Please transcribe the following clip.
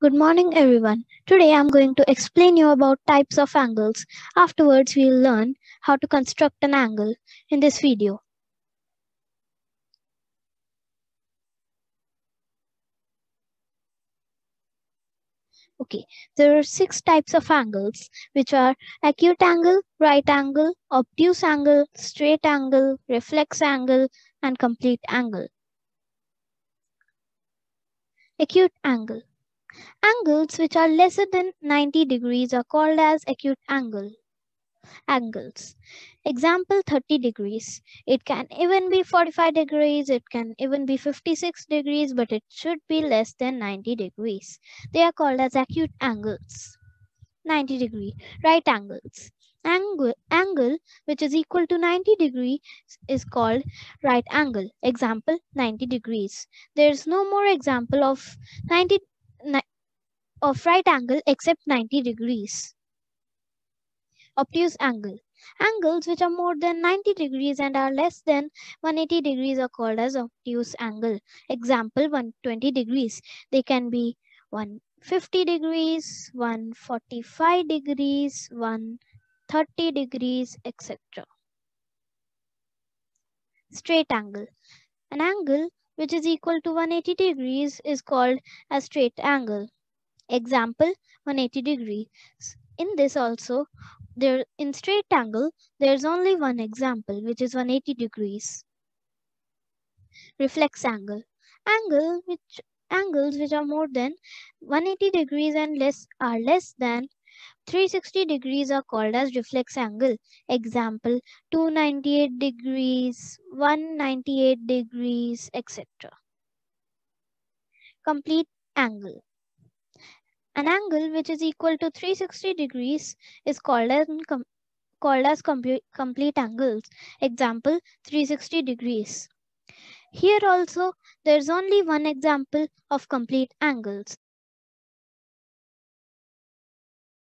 Good morning everyone. Today I'm going to explain you about types of angles. Afterwards we'll learn how to construct an angle in this video. Okay, there are six types of angles which are acute angle, right angle, obtuse angle, straight angle, reflex angle and complete angle. Acute angle. Angles which are lesser than 90 degrees are called as acute angle angles. Example 30 degrees. It can even be 45 degrees, it can even be 56 degrees, but it should be less than 90 degrees. They are called as acute angles. 90 degree, right angles. Angle, angle which is equal to 90 degrees is called right angle. Example 90 degrees. There is no more example of 90 of right angle except 90 degrees. Obtuse angle. Angles which are more than 90 degrees and are less than 180 degrees are called as obtuse angle. Example 120 degrees. They can be 150 degrees, 145 degrees, 130 degrees, etc. Straight angle. An angle which is equal to 180 degrees is called a straight angle. Example 180 degrees. In this also, there in straight angle, there's only one example, which is 180 degrees. Reflex angle. Angle which angles which are more than 180 degrees and less are less than 360 degrees are called as reflex angle. Example 298 degrees, 198 degrees, etc. Complete angle. An angle which is equal to 360 degrees is called as, called as complete angles. Example 360 degrees. Here also there is only one example of complete angles.